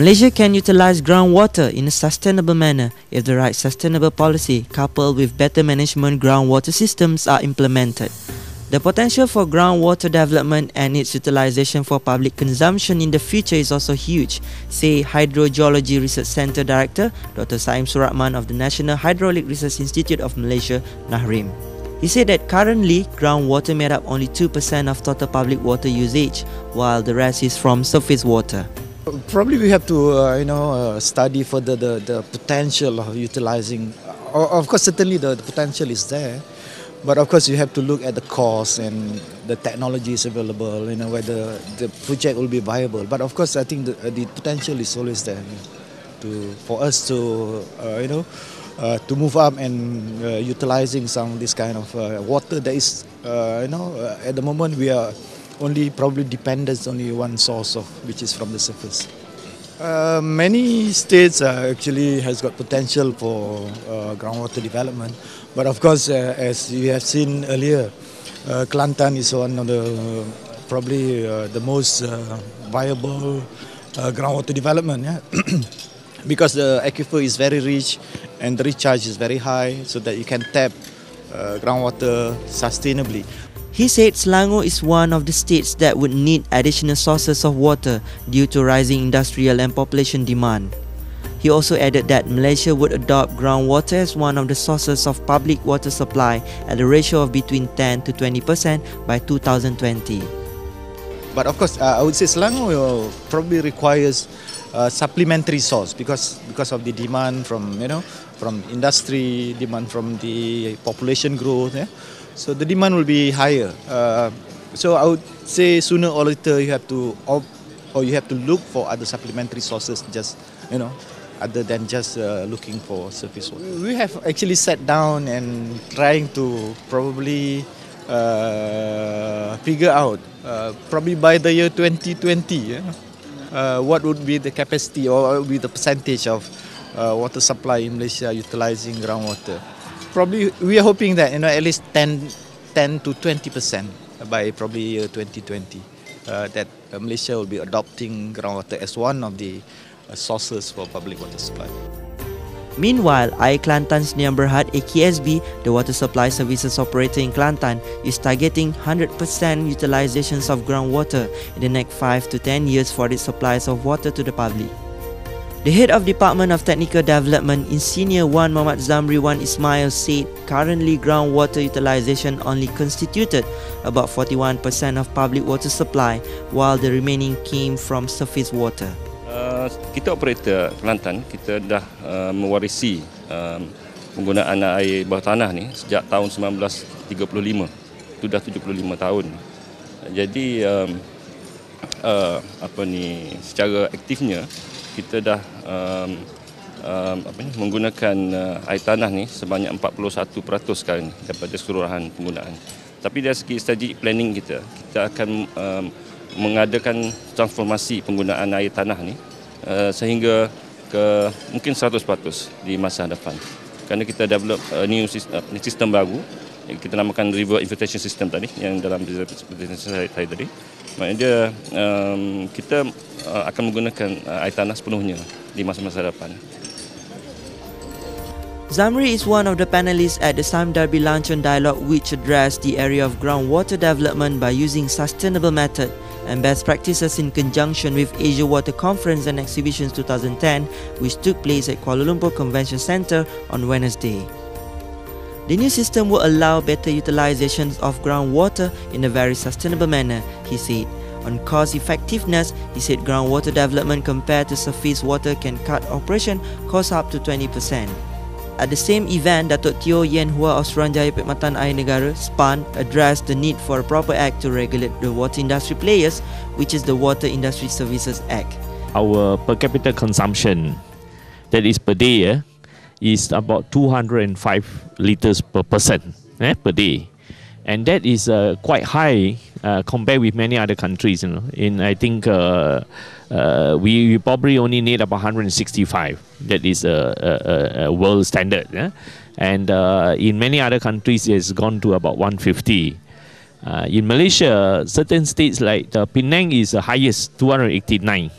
Malaysia can utilize groundwater in a sustainable manner if the right sustainable policy coupled with better management groundwater systems are implemented. The potential for groundwater development and its utilization for public consumption in the future is also huge, say Hydrogeology Research Centre Director Dr. Saim Suratman of the National Hydraulic Research Institute of Malaysia, NAHRIM. He said that currently groundwater made up only 2% of total public water usage, while the rest is from surface water. Probably we have to, uh, you know, uh, study further the, the potential of utilizing. Of course, certainly the, the potential is there, but of course you have to look at the cost and the technologies available, you know, whether the project will be viable. But of course, I think the, the potential is always there to for us to, uh, you know, uh, to move up and uh, utilizing some of this kind of uh, water that is, uh, you know, uh, at the moment we are only probably dependent only one source of which is from the surface. Uh, many states uh, actually has got potential for uh, groundwater development, but of course, uh, as you have seen earlier, uh, Kelantan is one of the probably uh, the most uh, viable groundwater development, yeah? because the aquifer is very rich and the recharge is very high, so that you can tap groundwater sustainably. He said Selangor is one of the states that would need additional sources of water due to rising industrial and population demand. He also added that Malaysia would adopt groundwater as one of the sources of public water supply at a ratio of between 10 to 20% by 2020. But of course, uh, I would say Selangor probably requires uh, supplementary source because because of the demand from you know from industry, demand from the population growth. Yeah? So the demand will be higher. Uh, so I would say sooner or later you have to op- or you have to look for other supplementary sources. Just you know. Other than just uh, looking for surface water, we have actually sat down and trying to probably uh, figure out uh, probably by the year 2020 yeah, uh, what would be the capacity or what would be the percentage of uh, water supply in Malaysia utilizing groundwater. Probably we are hoping that you know at least 10, 10 to 20 percent by probably year 2020 uh, that uh, Malaysia will be adopting groundwater as one of the uh, sources for public water supply. Meanwhile, Air Kelantan Sdn Berhad AKSB, the water supply services operator in Kelantan, is targeting 100% utilizations of groundwater in the next 5 to 10 years for its supplies of water to the public. The head of Department of Technical Development in Senior 1 Muhammad Zamri Wan Ismail said currently groundwater utilization only constituted about 41% of public water supply while the remaining came from surface water. Uh, kita operator Kelantan kita dah uh, mewarisi um, penggunaan air bawah tanah ni sejak tahun 1935 itu dah 75 tahun jadi um, uh, apa ni secara aktifnya kita dah um, um, apa ni menggunakan uh, air tanah ni sebanyak 41% sekarang ni daripada keseluruhan penggunaan tapi dari segi strategic planning kita kita akan um, mengadakan transformasi penggunaan air tanah ni uh, sehingga ke mungkin 100% di masa depan. Kerana kita develop uh, new system, uh, sistem baru kita namakan river infiltration system tadi yang dalam presentation saya, saya tadi. Maknanya dia um, kita uh, akan menggunakan uh, air tanah sepenuhnya di masa-masa depan. Zamri is one of the panelists at the Sam Darby Luncheon Dialogue which addressed the area of groundwater development by using sustainable method and best practices in conjunction with Asia Water Conference and Exhibitions 2010 which took place at Kuala Lumpur Convention Centre on Wednesday. The new system will allow better utilization of groundwater in a very sustainable manner, he said. On cost effectiveness, he said groundwater development compared to surface water can cut operation costs up to 20%. At the same event, Datuk Teo Yen Hua of Suruhanjaya Perkhidmatan Air Negara, SPAN, addressed the need for a proper act to regulate the water industry players, which is the Water Industry Services Act. Our per capita consumption, that is per day, eh, is about 205 liters per person eh, per day. And that is uh, quite high uh, compared with many other countries. You know, in I think uh, uh, we, probably only need about 165. That is a, a, a world standard. Yeah? And uh, in many other countries, it's gone to about 150. Uh, in Malaysia, certain states like uh, Penang is the highest, 289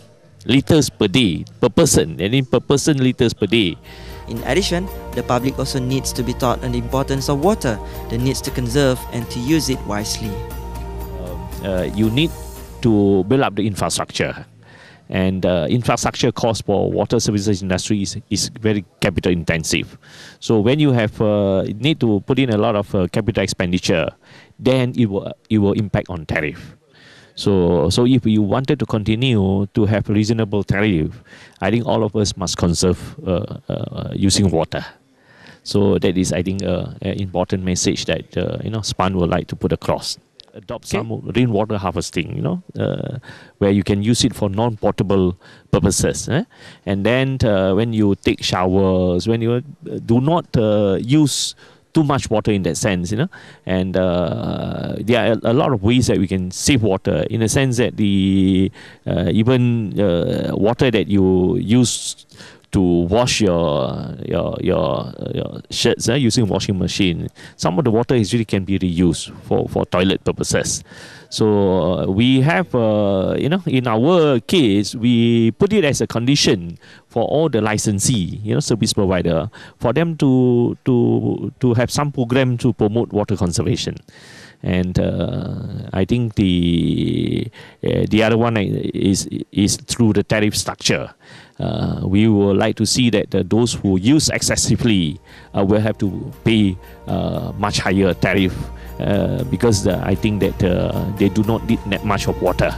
liters per day per person, and in per person liters per day. In addition, the public also needs to be taught on the importance of water, the needs to conserve and to use it wisely. Uh, you need to build up the infrastructure. And uh, infrastructure cost for water services industry is, is very capital intensive. So when you have uh, need to put in a lot of uh, capital expenditure, then it will it will impact on tariff. So so if you wanted to continue to have reasonable tariff, I think all of us must conserve uh, uh, using water. So that is, I think, uh, an important message that uh, you know SPAN would like to put across. Adopt Okay. some rainwater harvesting, you know, uh, where you can use it for non-portable purposes. Eh? And then uh, when you take showers, when you uh, do not uh, use too much water in that sense, you know, and uh, there are a, lot of ways that we can save water in the sense that the uh, even uh, water that you use to wash your your your, your shirts uh, using washing machine. Some of the water actually can be reused for, for toilet purposes. So uh, we have uh, you know in our case we put it as a condition for all the licensee you know service provider for them to to to have some program to promote water conservation and uh, I think the uh, the other one is is through the tariff structure. Uh, we would like to see that uh, those who use excessively uh, will have to pay uh, much higher tariff uh, because uh, I think that uh, they do not need that much of water.